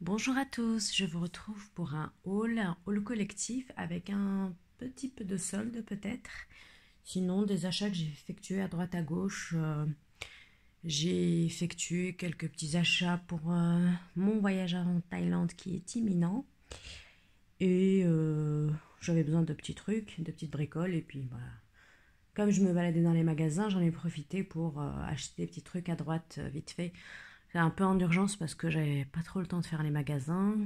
Bonjour à tous, je vous retrouve pour un haul, un haul collectif avec un petit peu de solde peut-être. Sinon, des achats que j'ai effectués à droite à gauche. euh, j'ai effectué quelques petits achats pour euh, mon voyage en Thaïlande qui est imminent. Et euh, j'avais besoin de petits trucs, de petites bricoles. Et puis voilà. Comme je me baladais dans les magasins, j'en ai profité pour acheter des petits trucs à droite vite fait. C'est un peu en urgence parce que j'avais pas trop le temps de faire les magasins.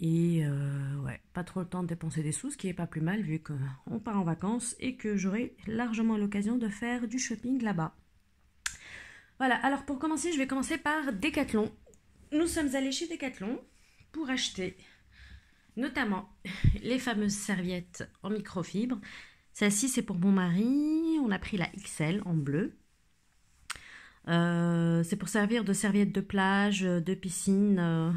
Et euh, ouais, pas trop le temps de dépenser des sous, ce qui est pas plus mal vu qu'on part en vacances et que j'aurai largement l'occasion de faire du shopping là-bas. Voilà, alors pour commencer, je vais commencer par Decathlon. Nous sommes allés chez Decathlon pour acheter notamment les fameuses serviettes en microfibre. Celle-ci, c'est pour mon mari. On a pris la XL en bleu. Euh, c'est pour servir de serviette de plage, de piscine. euh,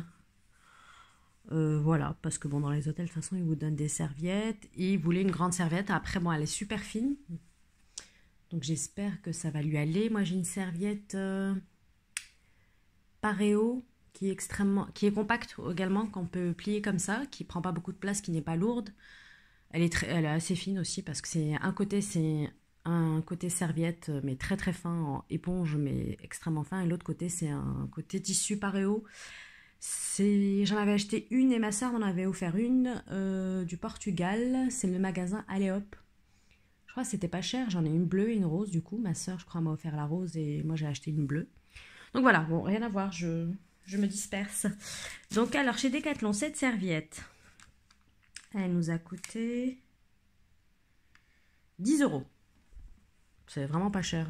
euh, voilà, parce que bon, dans les hôtels, de toute façon, ils vous donnent des serviettes. Et il voulait une grande serviette. Après, bon, elle est super fine. Donc, j'espère que ça va lui aller. Moi, j'ai une serviette euh, Pareo qui est extrêmement, qui est compacte également, qu'on peut plier comme ça, qui prend pas beaucoup de place, qui n'est pas lourde. Elle est, très, elle est assez fine aussi parce que c'est un côté, c'est un côté serviette, mais très très fin, en éponge, mais extrêmement fin. Et l'autre côté, c'est un côté tissu paréo. J'en avais acheté une et ma soeur m'en avait offert une euh, du Portugal. C'est le magasin Aléop. Je crois que c'était pas cher. J'en ai une bleue et une rose. Du coup, ma soeur, je crois, m'a offert la rose et moi j'ai acheté une bleue. Donc voilà, bon, rien à voir. Je, je me disperse. Donc alors, chez Decathlon, cette serviette, elle nous a coûté 10 euros. C'est vraiment pas cher.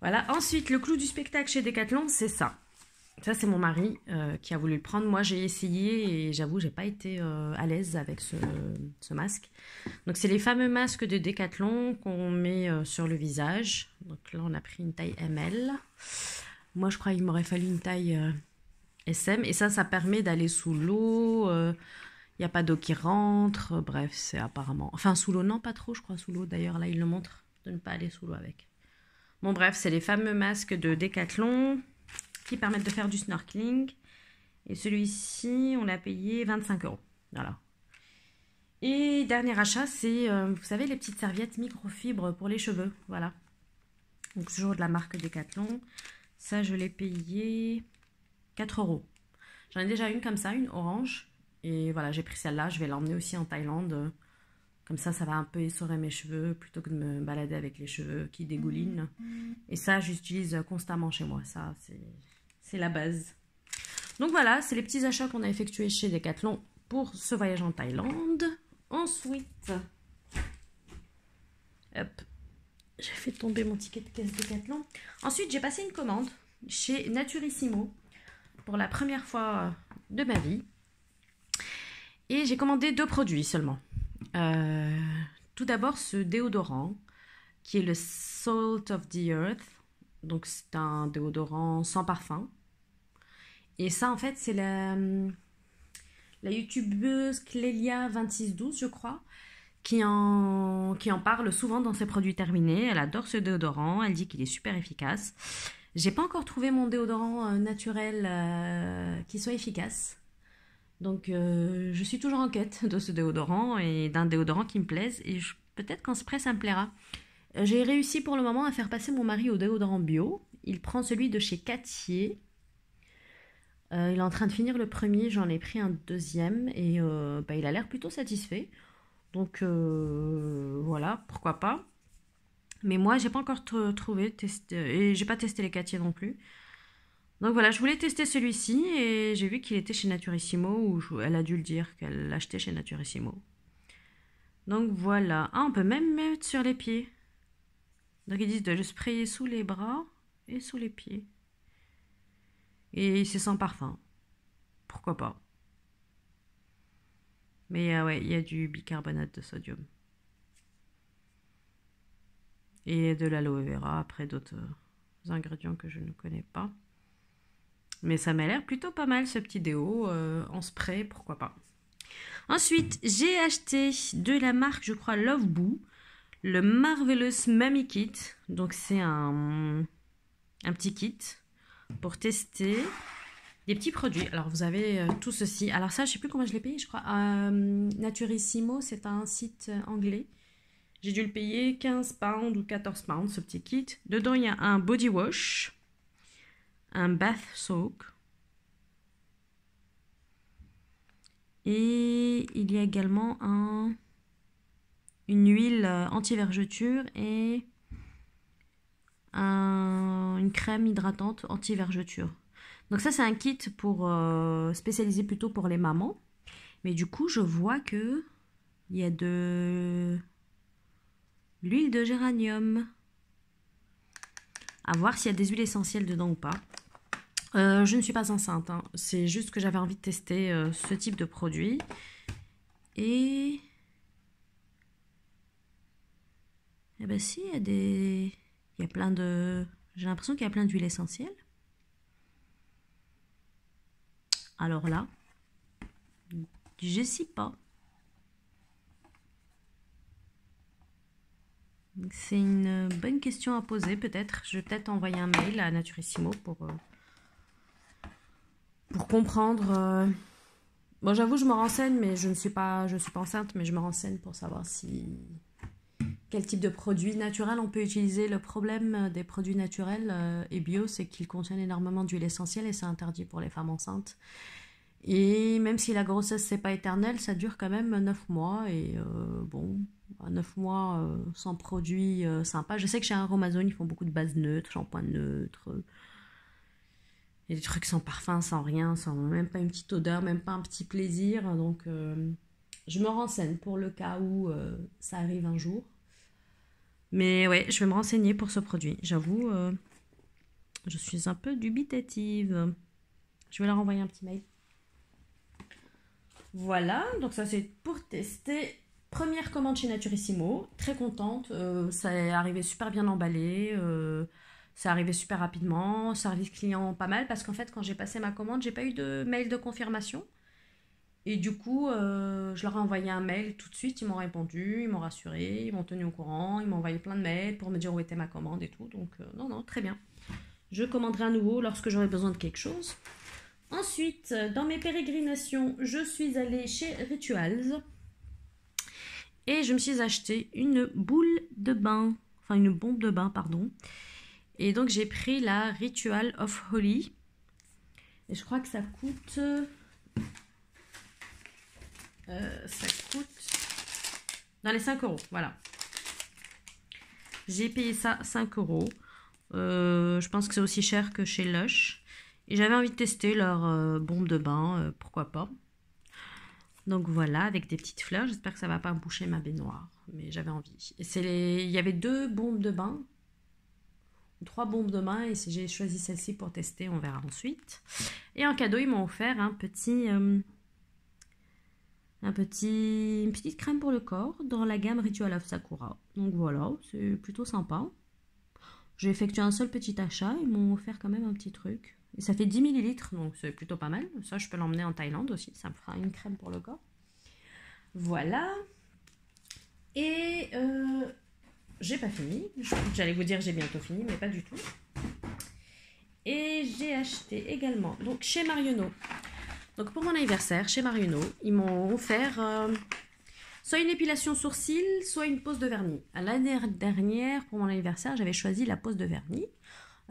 Voilà. Ensuite, le clou du spectacle chez Decathlon, c'est ça. Ça, c'est mon mari euh, qui a voulu le prendre. Moi, j'ai essayé et j'avoue, j'ai pas été euh, à l'aise avec ce, masque. Donc, c'est les fameux masques de Decathlon qu'on met euh, sur le visage. Donc là, on a pris une taille ML. Moi, je crois qu'il m'aurait fallu une taille SM. Et ça, ça permet d'aller sous l'eau. Il n'y a pas d'eau qui rentre. Bref, c'est apparemment... Enfin, sous l'eau, non, pas trop, je crois, sous l'eau. D'ailleurs, là, il le montre de ne pas aller sous l'eau avec. Bon, bref, c'est les fameux masques de Decathlon qui permettent de faire du snorkeling. Et celui-ci, on l'a payé 25 euros. Voilà. Et dernier achat, c'est, euh, vous savez, les petites serviettes microfibres pour les cheveux. Voilà. Donc, toujours de la marque Decathlon. Ça, je l'ai payé 4 euros. J'en ai déjà une comme ça, une orange. Et voilà, j'ai pris celle-là. Je vais l'emmener aussi en Thaïlande. Comme ça, ça va un peu essorer mes cheveux plutôt que de me balader avec les cheveux qui dégoulinent. Et ça, j'utilise constamment chez moi. Ça, c'est la base. Donc voilà, c'est les petits achats qu'on a effectués chez Decathlon pour ce voyage en Thaïlande. Ensuite, hop, j'ai fait tomber mon ticket de caisse Decathlon. Ensuite, j'ai passé une commande chez Naturissimo pour la première fois de ma vie. Et j'ai commandé deux produits seulement. Euh, tout d'abord, ce déodorant qui est le Salt of the Earth. Donc, c'est un déodorant sans parfum. Et ça, en fait, c'est la, youtubeuse Clélia2612, je crois, qui en, qui en parle souvent dans ses produits terminés. Elle adore ce déodorant. Elle dit qu'il est super efficace. J'ai pas encore trouvé mon déodorant euh, naturel euh, qui soit efficace. Donc, euh, je suis toujours en quête de ce déodorant et d'un déodorant qui me plaise. Et peut-être qu'en spray, ça me plaira. Euh, J'ai réussi pour le moment à faire passer mon mari au déodorant bio. Il prend celui de chez Cathier. Euh, il est en train de finir le premier, j'en ai pris un deuxième et bah, il a l'air plutôt satisfait. Donc voilà, pourquoi pas. Mais moi, j'ai pas encore tr- trouvé et j'ai pas testé les Cathier non plus. Donc voilà, je voulais tester celui-ci et j'ai vu qu'il était chez Naturissimo ou elle a dû le dire qu'elle l'achetait chez Naturissimo. Donc voilà. Ah, on peut même mettre sur les pieds. Donc ils disent de le sprayer sous les bras et sous les pieds. Et c'est sans parfum. Pourquoi pas Mais ah ouais, il y a du bicarbonate de sodium. Et de l'aloe vera, après d'autres ingrédients que je ne connais pas. Mais ça m'a l'air plutôt pas mal ce petit déo euh, en spray, pourquoi pas. Ensuite, j'ai acheté de la marque, je crois, Love Boo, le Marvelous Mummy Kit. Donc c'est un, petit kit pour tester des petits produits. Alors, vous avez euh, tout ceci. Alors, ça, je sais plus comment je l'ai payé, je crois. Euh, Naturissimo, c'est un site anglais. J'ai dû le payer 15 pounds ou 14 pounds, ce petit kit. Dedans, il y a un body wash, un bath soak. Et il y a également un, une huile anti-vergeture et une crème hydratante anti-vergeture. Donc ça, c'est un kit pour euh, spécialisé plutôt pour les mamans. Mais du coup, je vois que il y a de l'huile de géranium. À voir s'il y a des huiles essentielles dedans ou pas. Euh, je ne suis pas enceinte. Hein. C'est juste que j'avais envie de tester euh, ce type de produit. Et... Eh ben si, il y a des... Il y a plein de... J'ai l'impression qu'il y a plein d'huiles essentielles. Alors là, je sais pas. C'est une bonne question à poser peut-être. Je vais peut-être envoyer un mail à Naturissimo pour, euh, comprendre. Euh. Bon, j'avoue, je me renseigne, mais je ne suis pas, je suis pas enceinte, mais je me renseigne pour savoir si quel type de produits naturels on peut utiliser. Le problème des produits naturels euh, et bio, c'est qu'ils contiennent énormément d'huile essentielle et c'est interdit pour les femmes enceintes. Et même si la grossesse c'est pas éternel, ça dure quand même 9 mois et euh, bon, 9 mois euh, sans produits sympas. Je sais que chez Aromazone, ils font beaucoup de bases neutres, shampoing neutre. Il y a des trucs sans parfum, sans rien, sans même pas une petite odeur, même pas un petit plaisir. Donc je me renseigne pour le cas où ça arrive un jour. Mais ouais, je vais me renseigner pour ce produit. J'avoue, euh, je suis un peu dubitative. Je vais leur envoyer un petit mail. Voilà, donc ça c'est pour tester. Première commande chez Naturissimo, très contente. Euh, ça est arrivé super bien emballé. Ça arrivé super rapidement. Service client pas mal parce qu'en fait, quand j'ai passé ma commande, j'ai pas eu de mail de confirmation. Et du coup, euh, je leur ai envoyé un mail tout de suite. Ils m'ont répondu, ils m'ont rassuré, ils m'ont tenu au courant, ils m'ont envoyé plein de mails pour me dire où était ma commande et tout. Donc, euh, non, non, très bien. Je commanderai à nouveau lorsque j'aurai besoin de quelque chose. Ensuite, dans mes pérégrinations, je suis allée chez Rituals et je me suis acheté une boule de bain, enfin une bombe de bain, pardon. Et donc j'ai pris la Ritual of Holy. Et je crois que ça coûte euh, ça coûte dans les 5 euros. Voilà. J'ai payé ça 5 euros. Euh, je pense que c'est aussi cher que chez Lush. Et j'avais envie de tester leur euh, bombe de bain, pourquoi pas. Donc voilà, avec des petites fleurs. J'espère que ça va pas boucher ma baignoire. Mais j'avais envie. Il y avait deux bombes de bain. Trois bombes de bain. Et j'ai choisi celle-ci pour tester. On verra ensuite. Et en cadeau, ils m'ont offert un petit un petit, une petite crème pour le corps dans la gamme Ritual of Sakura. Donc voilà, c'est plutôt sympa. J'ai effectué un seul petit achat, ils m'ont offert quand même un petit truc. Et ça fait 10 ml, donc c'est plutôt pas mal. Ça, je peux l'emmener en Thaïlande aussi, ça me fera une crème pour le corps. Voilà. Et euh, j'ai pas fini. J'allais vous dire j'ai bientôt fini, mais pas du tout. Et j'ai acheté également, donc chez Marionneau, donc pour mon anniversaire, chez Marionneau, ils m'ont offert euh, soit une épilation sourcil, soit une pose de vernis. L'année dernière, pour mon anniversaire, j'avais choisi la pose de vernis.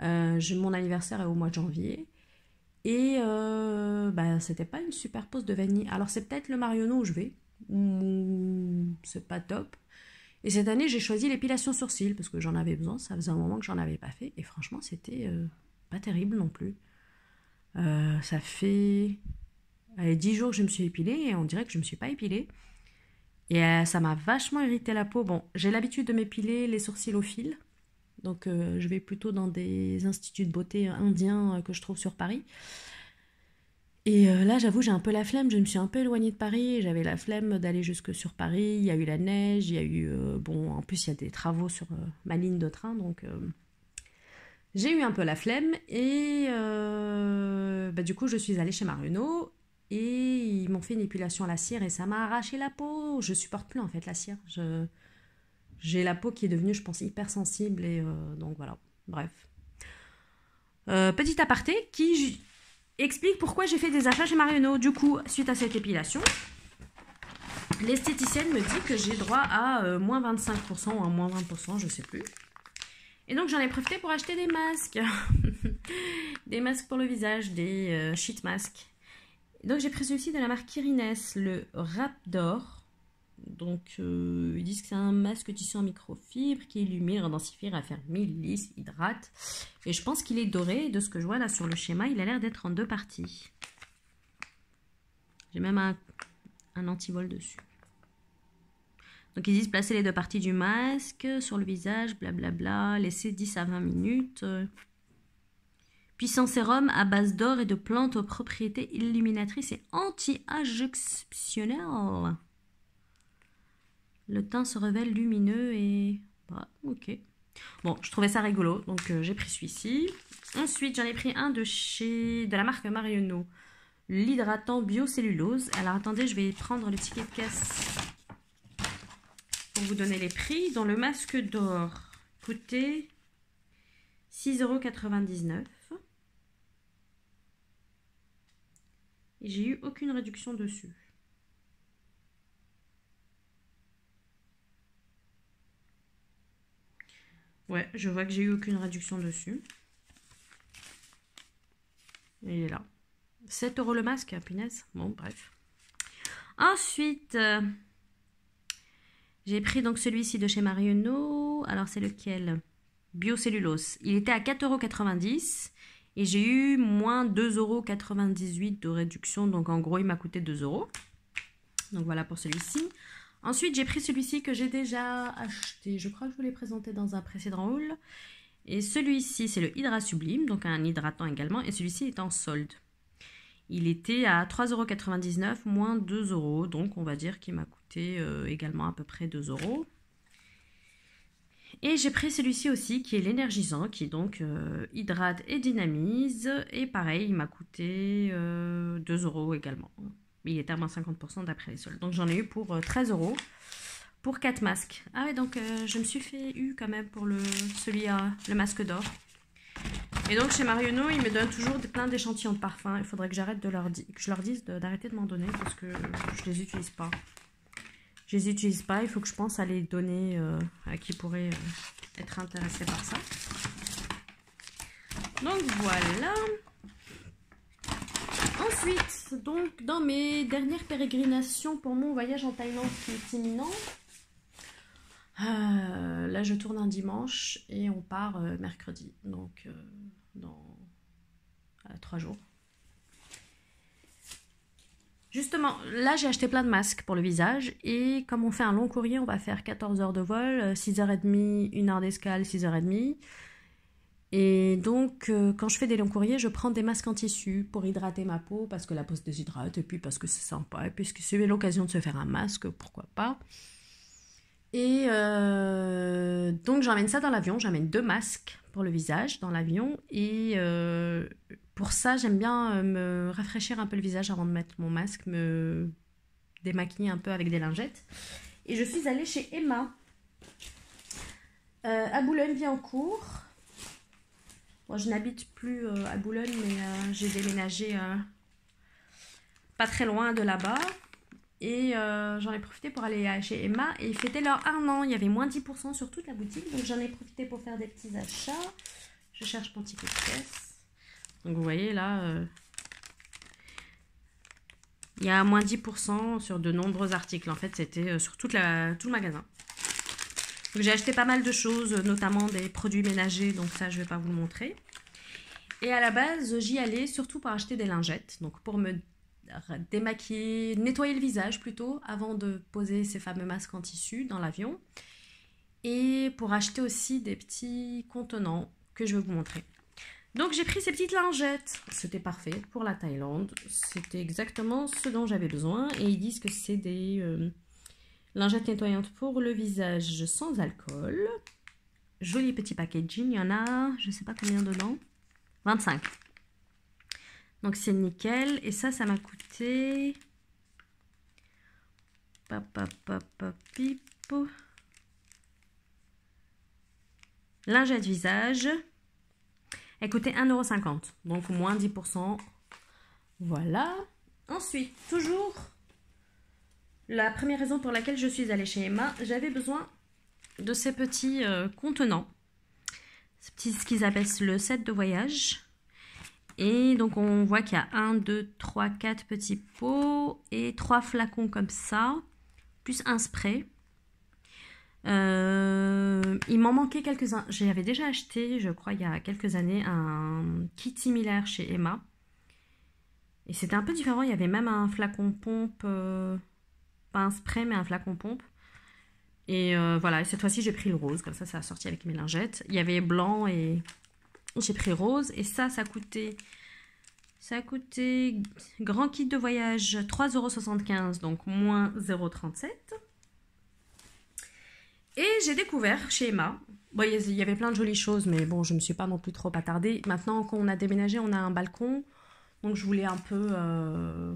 Euh, mon anniversaire est au mois de janvier. Et euh, bah, c'était pas une super pose de vernis. Alors c'est peut-être le Marionneau où je vais. C'est pas top. Et cette année, j'ai choisi l'épilation sourcil parce que j'en avais besoin. Ça faisait un moment que j'en avais pas fait. Et franchement, c'était pas terrible non plus. ça fait a 10 jours que je me suis épilée et on dirait que je ne me suis pas épilée. Et euh, ça m'a vachement irrité la peau. Bon, j'ai l'habitude de m'épiler les sourcils au fil. Donc euh, je vais plutôt dans des instituts de beauté indiens euh, que je trouve sur Paris. Et là, j'avoue, j'ai un peu la flemme. Je me suis un peu éloignée de Paris. J'avais la flemme d'aller jusque sur Paris. Il y a eu la neige. Il y a eu. bon, en plus, il y a des travaux sur ma ligne de train. Donc, j'ai eu un peu la flemme. Et bah, du coup, je suis allée chez Maruno. Et ils m'ont fait une épilation à la cire et ça m'a arraché la peau. Je supporte plus en fait la cire. Je, j'ai la peau qui est devenue, je pense, hyper sensible et euh, donc voilà. Bref. Euh, petit aparté qui explique pourquoi j'ai fait des achats chez Marionneau. Du coup, suite à cette épilation, l'esthéticienne me dit que j'ai droit à euh, moins 25% ou à moins 20%, je sais plus. Et donc j'en ai profité pour acheter des masques. des masques pour le visage, des euh, sheet masks. Donc j'ai pris celui-ci de la marque Kirines, le Raptor. Donc euh, ils disent que c'est un masque tissu en microfibre qui illumine, densifie, raffermit, lisse, hydrate. Et je pense qu'il est doré. De ce que je vois là sur le schéma, il a l'air d'être en deux parties. J'ai même un, un antivol dessus. Donc ils disent placer les deux parties du masque sur le visage, blablabla, laisser 10 à 20 minutes. Puissant sérum à base d'or et de plantes aux propriétés illuminatrices et anti-injectionnelles. Le teint se révèle lumineux et... Bah, ok. Bon, je trouvais ça rigolo, donc euh, j'ai pris celui-ci. Ensuite, j'en ai pris un de chez... de la marque Marionneau. L'hydratant biocellulose. Alors attendez, je vais prendre le ticket de caisse pour vous donner les prix. Dans le masque d'or, coûtait 6,99€. Et j'ai eu aucune réduction dessus. Ouais, je vois que j'ai eu aucune réduction dessus. il est là. 7 euros le masque, punaise. Bon, bref. Ensuite, euh, j'ai pris donc celui-ci de chez Marionneau. Alors, c'est lequel? Biocellulose. Il était à 4,90€ et j'ai eu moins 2,98€ de réduction. Donc, en gros, il m'a coûté 2 euros. Donc, voilà pour celui-ci. Ensuite, j'ai pris celui-ci que j'ai déjà acheté. Je crois que je vous l'ai présenté dans un précédent haul. Et celui-ci, c'est le Hydra Sublime, donc un hydratant également. Et celui-ci est en solde. Il était à 3,99€, moins 2€. Donc, on va dire qu'il m'a coûté euh, également à peu près 2€. Et j'ai pris celui-ci aussi, qui est l'énergisant, qui donc euh, hydrate et dynamise. Et pareil, il m'a coûté 2€ euh, il était à moins 50% d'après les soldes. Donc j'en ai eu pour 13 euh, euros pour 4 masques. Ah ouais, donc euh, je me suis fait eu quand même pour le celui à le masque d'or. Et donc chez Marionneau, ils me donnent toujours plein d'échantillons de parfums. Il faudrait que j'arrête de leur que je leur dise d'arrêter de m'en donner parce que je les utilise pas. Je les utilise pas, il faut que je pense à les donner euh, à qui pourrait être intéressé par ça. Donc voilà. Ensuite, donc dans mes dernières pérégrinations pour mon voyage en Thaïlande qui est imminent, euh, là je tourne un dimanche et on part euh, mercredi, donc euh, dans trois jours. Justement, là j'ai acheté plein de masques pour le visage et comme on fait un long courrier, on va faire 14 heures de vol, 6h30, 1 heure d'escale, 6h30. Et donc, euh, quand je fais des longs courriers, je prends des masques en tissu pour hydrater ma peau, parce que la peau se déshydrate, et puis parce que c'est sympa, et puisque c'est l'occasion de se faire un masque, pourquoi pas. Et euh, donc, j'emmène ça dans l'avion, j'emmène deux masques pour le visage dans l'avion, et euh, pour ça, j'aime bien me rafraîchir un peu le visage avant de mettre mon masque, me démaquiller un peu avec des lingettes. Et je suis allée chez Emma, à Boulogne-Billancourt je n'habite plus euh, à Boulogne, mais euh, j'ai déménagé euh, pas très loin de là-bas. Et j'en ai profité pour aller chez Emma. Et fêtaient leur un an. Il y avait moins 10% sur toute la boutique. Donc j'en ai profité pour faire des petits achats. Je cherche mon ticket de caisse. Donc vous voyez là, il y a moins 10% sur de nombreux articles. En fait, c'était sur toute la, tout le magasin. J'ai acheté pas mal de choses, notamment des produits ménagers, donc ça je vais pas vous le montrer. Et à la base, j'y allais surtout pour acheter des lingettes, donc pour me démaquiller, nettoyer le visage plutôt, avant de poser ces fameux masques en tissu dans l'avion. Et pour acheter aussi des petits contenants que je vais vous montrer. Donc j'ai pris ces petites lingettes. C'était parfait pour la Thaïlande. C'était exactement ce dont j'avais besoin. Et ils disent que c'est des... Euh, Lingette nettoyante pour le visage sans alcool. Joli petit packaging. Il y en a, je ne sais pas combien dedans. 25. Donc c'est nickel. Et ça, ça m'a coûté... Pipo. Lingette visage. Elle coûtait 1,50€. Donc moins 10%. Voilà. Ensuite, toujours la première raison pour laquelle je suis allée chez Emma, j'avais besoin de ces petits euh, contenants. Ce, ce qu'ils appellent le set de voyage. Et donc on voit qu'il y a 1, 2, 3, 4 petits pots et 3 flacons comme ça, plus un spray. Euh, il m'en manquait quelques-uns. J'avais déjà acheté, je crois, il y a quelques années, un kit similaire chez Emma. Et c'était un peu différent. Il y avait même un flacon pompe, euh, un spray, mais un flacon pompe. Et euh, voilà, cette fois-ci, j'ai pris le rose. Comme ça, ça a sorti avec mes lingettes. Il y avait blanc et j'ai pris rose. Et ça, ça coûtait... Ça a coûté grand kit de voyage 3,75€, donc moins 0,37€. Et j'ai découvert chez Emma, il y avait plein de jolies choses, mais bon, je ne me suis pas non plus trop attardée. Maintenant qu'on a déménagé, on a un balcon, donc je voulais un peu... Euh,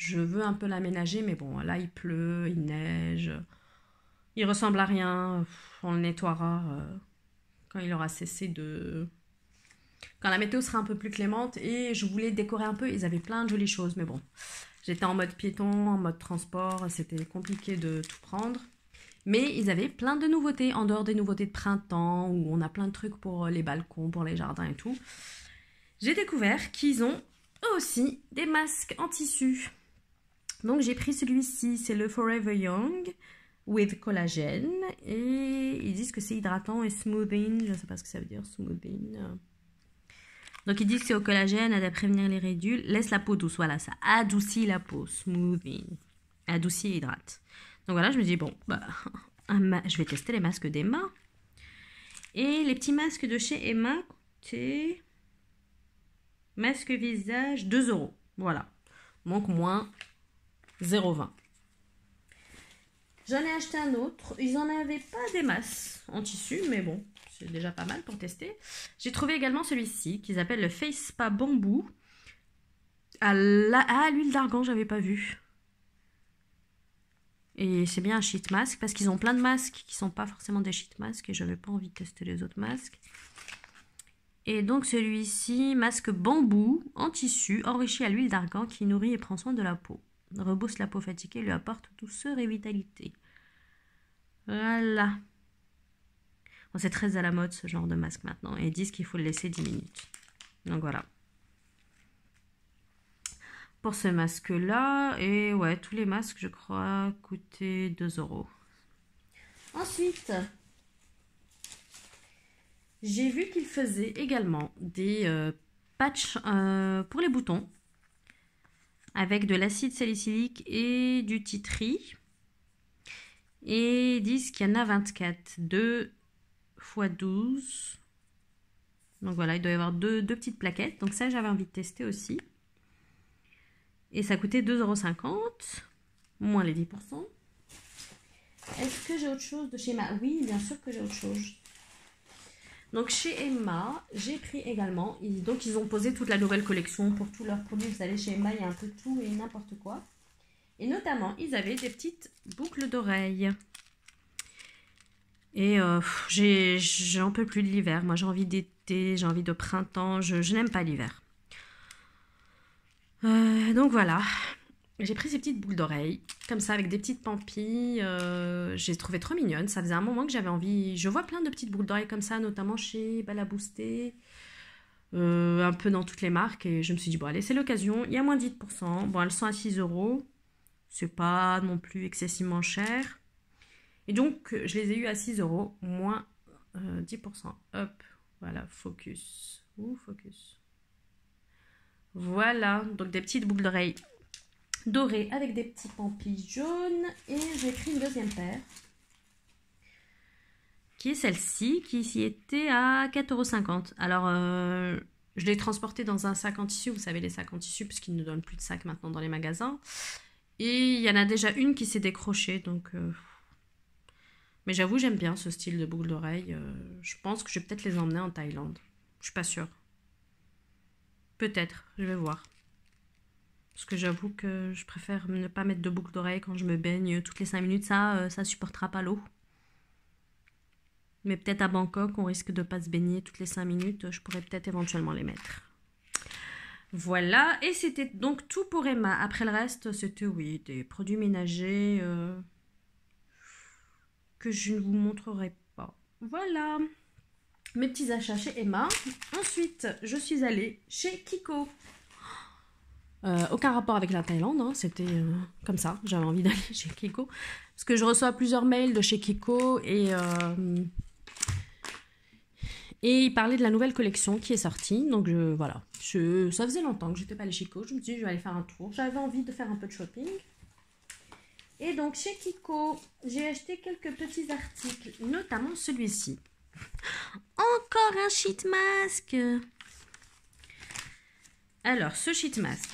je veux un peu l'aménager, mais bon, là il pleut, il neige, il ressemble à rien. On le nettoiera euh, quand il aura cessé de... Quand la météo sera un peu plus clémente et je voulais décorer un peu, ils avaient plein de jolies choses, mais bon, j'étais en mode piéton, en mode transport, c'était compliqué de tout prendre. Mais ils avaient plein de nouveautés, en dehors des nouveautés de printemps, où on a plein de trucs pour les balcons, pour les jardins et tout. J'ai découvert qu'ils ont aussi des masques en tissu. Donc j'ai pris celui-ci, c'est le Forever Young with collagène et ils disent que c'est hydratant et smoothing, je ne sais pas ce que ça veut dire smoothing. Donc ils disent que c'est au collagène, aide à prévenir les ridules, laisse la peau douce, voilà, ça adoucit la peau, smoothing, adoucit et hydrate. Donc voilà, je me dis bon, bah, je vais tester les masques d'Emma. Et les petits masques de chez Emma coûtaient Masque visage, 2 euros. Voilà. Manque moins 0,20. J'en ai acheté un autre. Ils n'en avaient pas des masses en tissu, mais bon, c'est déjà pas mal pour tester. J'ai trouvé également celui-ci, qu'ils appellent le Face Spa Bambou. À l'huile d'argan, j'avais pas vu. Et c'est bien un sheet mask parce qu'ils ont plein de masques qui sont pas forcément des sheet masks et je n'avais pas envie de tester les autres masques. Et donc celui-ci, masque bambou en tissu enrichi à l'huile d'argan qui nourrit et prend soin de la peau. Rebousse la peau fatiguée, lui apporte douceur et vitalité. Voilà. c'est très à la mode ce genre de masque maintenant. Et ils disent qu'il faut le laisser 10 minutes. Donc voilà. Pour ce masque-là, et ouais, tous les masques, je crois, coûtaient 2 euros. Ensuite, j'ai vu qu'il faisait également des euh, patchs euh, pour les boutons avec de l'acide salicylique et du titri. Et ils disent qu'il y en a 24, 2 x 12. Donc voilà, il doit y avoir deux, petites plaquettes. Donc ça, j'avais envie de tester aussi. Et ça coûtait 2,50€, moins les 10%. Est-ce que j'ai autre chose de chez Ma Oui, bien sûr que j'ai autre chose. Donc chez Emma, j'ai pris également, donc ils ont posé toute la nouvelle collection pour tous leurs produits. Vous savez, chez Emma, il y a un peu tout et n'importe quoi. Et notamment, ils avaient des petites boucles d'oreilles. Et euh, j'en peux plus de l'hiver. Moi, j'ai envie d'été, j'ai envie de printemps. Je, n'aime pas l'hiver. Euh, donc voilà. J'ai pris ces petites boucles d'oreilles, comme ça, avec des petites pampilles. Euh, j'ai trouvé trop mignonne. Ça faisait un moment que j'avais envie. Je vois plein de petites boucles d'oreilles comme ça, notamment chez Balaboosté, euh, un peu dans toutes les marques. Et je me suis dit, bon, allez, c'est l'occasion. Il y a moins de 10%. Bon, elles sont à 6 euros. C'est pas non plus excessivement cher. Et donc, je les ai eues à 6 euros, moins 10%. Euh, Hop, voilà, focus. Ouh, focus. Voilà, donc des petites boucles d'oreilles doré avec des petits pampilles jaunes. Et j'ai pris une deuxième paire. Qui est celle-ci, qui ici était à 4,50€. Alors, euh, je l'ai transporté dans un sac en tissu. Vous savez, les sacs en tissu, puisqu'ils ne donnent plus de sacs maintenant dans les magasins. Et il y en a déjà une qui s'est décrochée. Donc, euh, Mais j'avoue, j'aime bien ce style de boucle d'oreille. Euh, je pense que je vais peut-être les emmener en Thaïlande. Je suis pas sûre. Peut-être, je vais voir. Parce que j'avoue que je préfère ne pas mettre de boucle d'oreille quand je me baigne toutes les 5 minutes. Ça, euh, ça supportera pas l'eau. Mais peut-être à Bangkok, on risque de pas se baigner toutes les 5 minutes. Je pourrais peut-être éventuellement les mettre. Voilà, et c'était donc tout pour Emma. Après le reste, c'était, oui, des produits ménagers euh, que je ne vous montrerai pas. Voilà, mes petits achats chez Emma. Ensuite, je suis allée chez Kiko. Euh, aucun rapport avec la Thaïlande, hein, c'était euh, comme ça, j'avais envie d'aller chez Kiko. Parce que je reçois plusieurs mails de chez Kiko et et il parlait de la nouvelle collection qui est sortie. Donc voilà, ça faisait longtemps que j'étais pas allée chez Kiko. Je me suis dit, je vais aller faire un tour. J'avais envie de faire un peu de shopping. Et donc chez Kiko, j'ai acheté quelques petits articles, notamment celui-ci. Encore un sheet mask Alors, ce sheet mask,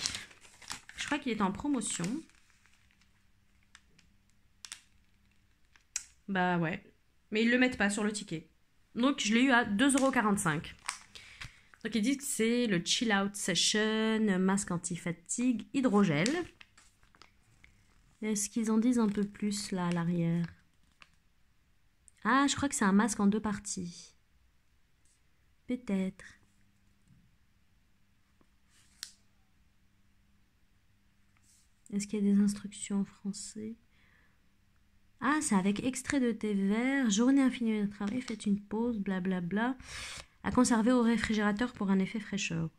je crois qu'il est en promotion. Bah ouais, mais ils le mettent pas sur le ticket. Donc, je l'ai eu à 2,45€. Donc, ils disent que c'est le Chill Out Session, masque anti-fatigue, hydrogel. Est-ce qu'ils en disent un peu plus là à l'arrière? Ah, je crois que c'est un masque en deux parties. Peut-être. Est-ce qu'il y a des instructions en français? Ah, c'est avec extrait de thé vert, journée infinie de travail, faites une pause, blablabla. Bla bla, à conserver au réfrigérateur pour un effet fraîcheur.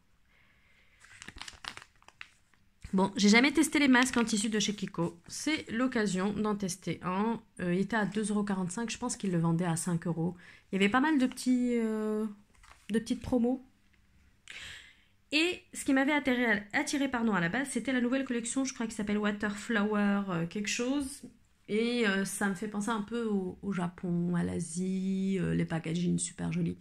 Bon, j'ai jamais testé les masques en tissu de chez Kiko. C'est l'occasion d'en tester un. Euh, il était à 2,45€. Je pense qu'il le vendait à 5€. Il y avait pas mal de, petits, euh, de petites promos. Et ce qui m'avait attiré, à la base, c'était la nouvelle collection, je crois, qui s'appelle Waterflower euh, quelque chose. Et euh, ça me fait penser un peu au, Japon, à l'Asie, euh, les packaging super jolis.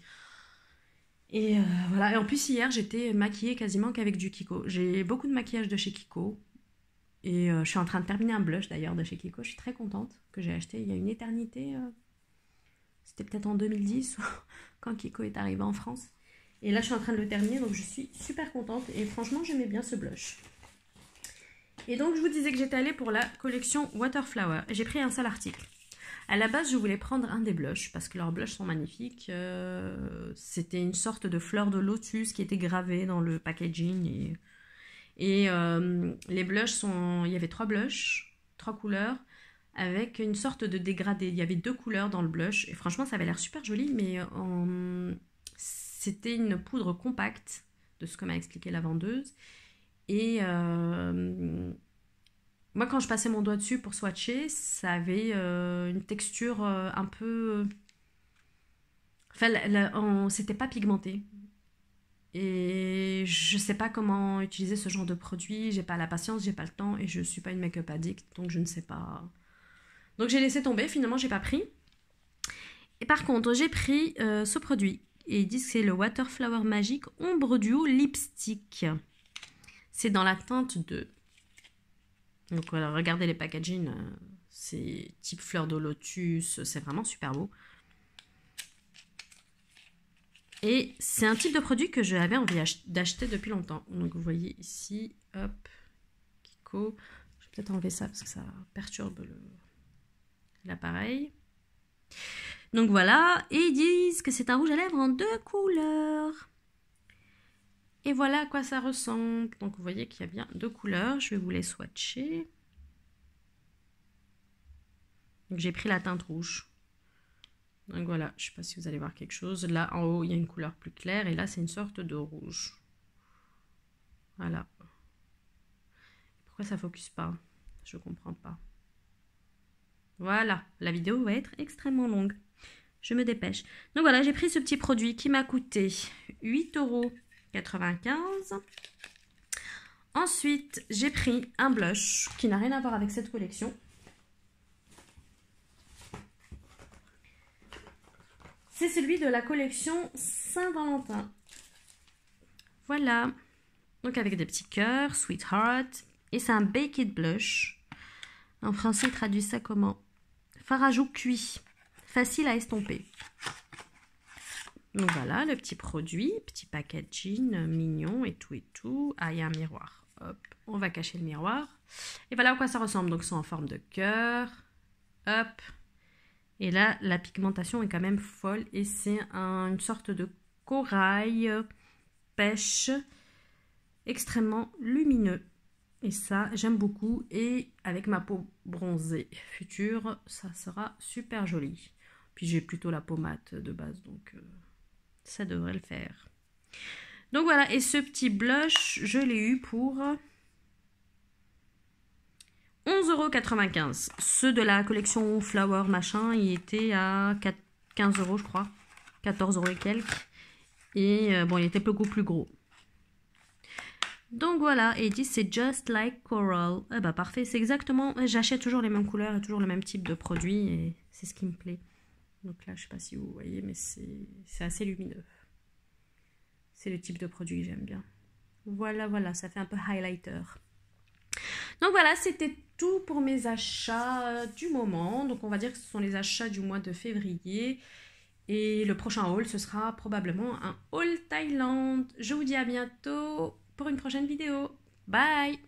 Et euh, voilà, et en plus hier j'étais maquillée quasiment qu'avec du Kiko. J'ai beaucoup de maquillage de chez Kiko. Et je suis en train de terminer un blush d'ailleurs de chez Kiko. Je suis très contente que j'ai acheté il y a une éternité. C'était peut-être en 2010 quand Kiko est arrivé en France. Et là je suis en train de le terminer donc je suis super contente. Et franchement j'aimais bien ce blush. Et donc, je vous disais que j'étais allée pour la collection Waterflower. J'ai pris un seul article. À la base, je voulais prendre un des blushs parce que leurs blushs sont magnifiques. Euh, c'était une sorte de fleur de lotus qui était gravée dans le packaging. Et, euh, les blushs sont... Il y avait trois blushs, trois couleurs, avec une sorte de dégradé. Il y avait deux couleurs dans le blush. Et franchement, ça avait l'air super joli, mais c'était une poudre compacte, de ce que m'a expliqué la vendeuse. Et euh, moi, quand je passais mon doigt dessus pour swatcher, ça avait euh, une texture euh, un peu. Enfin, c'était pas pigmenté. Et je sais pas comment utiliser ce genre de produit. J'ai pas la patience, j'ai pas le temps et je suis pas une make-up addict, donc je ne sais pas. Donc j'ai laissé tomber. Finalement, j'ai pas pris. Et par contre, j'ai pris ce produit. Et ils disent que c'est le Waterflower Magic Ombre Duo Lipstick. C'est dans la teinte de... Donc voilà, regardez les packaging, euh, c'est type fleur de lotus, c'est vraiment super beau. Et c'est un type de produit que j'avais envie d'acheter depuis longtemps. Donc vous voyez ici, hop, Kiko. Je vais peut-être enlever ça parce que ça perturbe l'appareil. Donc voilà, ils disent que c'est un rouge à lèvres en deux couleurs. Et voilà à quoi ça ressemble. Donc vous voyez qu'il y a bien deux couleurs. Je vais vous les swatcher. J'ai pris la teinte rouge. Donc voilà, je ne sais pas si vous allez voir quelque chose. Là en haut, il y a une couleur plus claire et là c'est une sorte de rouge. Voilà. Pourquoi ça ne focus pas? Je ne comprends pas. Voilà, la vidéo va être extrêmement longue. Je me dépêche. Donc voilà, j'ai pris ce petit produit qui m'a coûté 8 euros 95. Ensuite, j'ai pris un blush qui n'a rien à voir avec cette collection. C'est celui de la collection Saint-Valentin. Voilà. Donc avec des petits cœurs, Sweetheart. Et c'est un Baked Blush. En français, traduit ça comment? Farajou cuit. Facile à estomper. Donc voilà, le petit produit, petit packaging mignon et tout et tout. Ah, il y a un miroir. Hop, on va cacher le miroir. Et voilà à quoi ça ressemble. Donc c'est en forme de cœur. Hop. Et là, la pigmentation est quand même folle. Et c'est une sorte de corail pêche extrêmement lumineux. Et ça, j'aime beaucoup. Et avec ma peau bronzée future, ça sera super joli. Puis j'ai plutôt la peau mate de base, donc euh, ça devrait le faire. Donc voilà, et ce petit blush, je l'ai eu pour 11,95€. Ceux de la collection Flower machin, il était à 15 euros, je crois. 14 euros et quelques. Et euh, bon, il était beaucoup plus gros. Donc voilà, et il dit c'est just like coral. Eh bah parfait, c'est exactement. J'achète toujours les mêmes couleurs et toujours le même type de produit et c'est ce qui me plaît. Donc là, je sais pas si vous voyez, mais c'est assez lumineux. C'est le type de produit que j'aime bien. Voilà, voilà, ça fait un peu highlighter. Donc voilà, c'était tout pour mes achats du moment. Donc on va dire que ce sont les achats du mois de février. Et le prochain haul, ce sera probablement un haul Thaïlande. Je vous dis à bientôt pour une prochaine vidéo. Bye